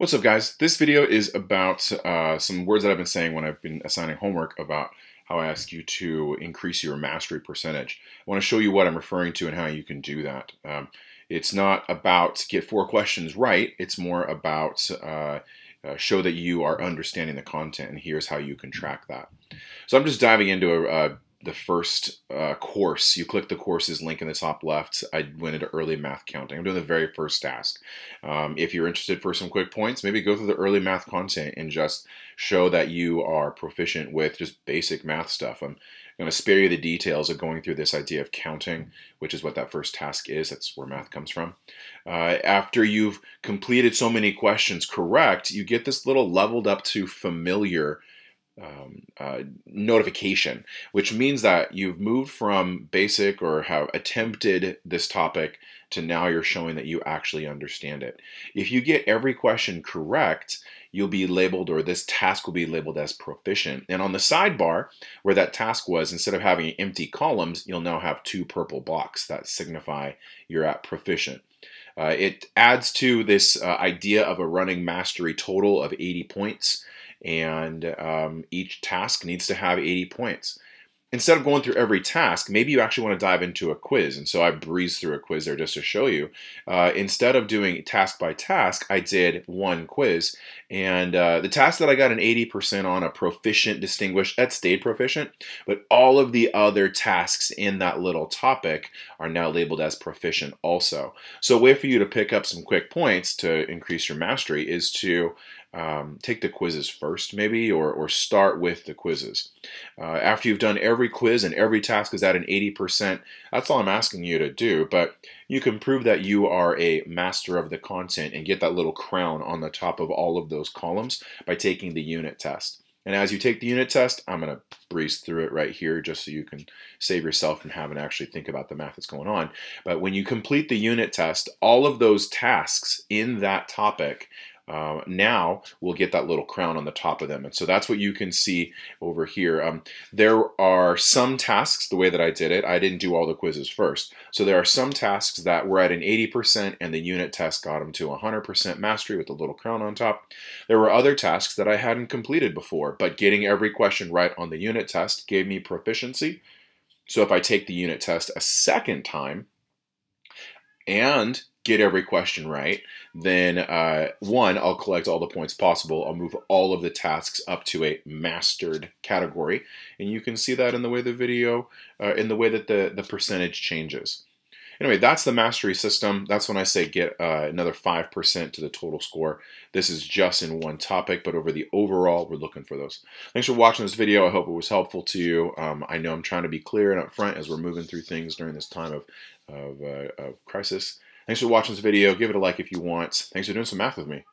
What's up guys? This video is about uh, some words that I've been saying when I've been assigning homework about how I ask you to increase your mastery percentage. I want to show you what I'm referring to and how you can do that. Um, it's not about get four questions right, it's more about uh, uh, show that you are understanding the content and here's how you can track that. So I'm just diving into a, a the first uh, course. You click the courses link in the top left. I went into early math counting. I'm doing the very first task. Um, if you're interested for some quick points, maybe go through the early math content and just show that you are proficient with just basic math stuff. I'm going to spare you the details of going through this idea of counting, which is what that first task is. That's where math comes from. Uh, after you've completed so many questions correct, you get this little leveled up to familiar um, uh, notification, which means that you've moved from basic or have attempted this topic to now you're showing that you actually understand it. If you get every question correct, you'll be labeled or this task will be labeled as proficient. And on the sidebar where that task was, instead of having empty columns, you'll now have two purple blocks that signify you're at proficient. Uh, it adds to this uh, idea of a running mastery total of 80 points and um, each task needs to have 80 points. Instead of going through every task, maybe you actually want to dive into a quiz. And so I breezed through a quiz there just to show you. Uh, instead of doing task by task, I did one quiz. And uh, the task that I got an 80% on, a proficient, distinguished, that stayed proficient. But all of the other tasks in that little topic are now labeled as proficient also. So a way for you to pick up some quick points to increase your mastery is to um, take the quizzes first, maybe, or, or start with the quizzes. Uh, after you've done every quiz and every task is at an 80%, that's all I'm asking you to do. But you can prove that you are a master of the content and get that little crown on the top of all of those columns by taking the unit test. And as you take the unit test, I'm going to breeze through it right here just so you can save yourself from having to actually think about the math that's going on. But when you complete the unit test, all of those tasks in that topic uh, now we'll get that little crown on the top of them. And so that's what you can see over here. Um, there are some tasks, the way that I did it, I didn't do all the quizzes first. So there are some tasks that were at an 80% and the unit test got them to 100% mastery with the little crown on top. There were other tasks that I hadn't completed before, but getting every question right on the unit test gave me proficiency. So if I take the unit test a second time, and get every question right, then uh, one, I'll collect all the points possible. I'll move all of the tasks up to a mastered category. And you can see that in the way the video, uh, in the way that the, the percentage changes. Anyway, that's the mastery system. That's when I say get uh, another 5% to the total score. This is just in one topic, but over the overall, we're looking for those. Thanks for watching this video. I hope it was helpful to you. Um, I know I'm trying to be clear and upfront as we're moving through things during this time of, of, uh, of crisis. Thanks for watching this video. Give it a like if you want. Thanks for doing some math with me.